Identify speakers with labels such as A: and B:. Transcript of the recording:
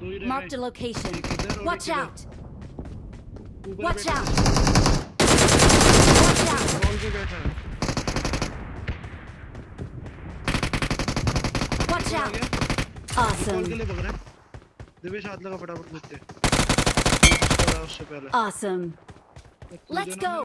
A: Marked a location. Watch out! Watch out! Watch out! Watch out! Awesome. awesome. Let's go.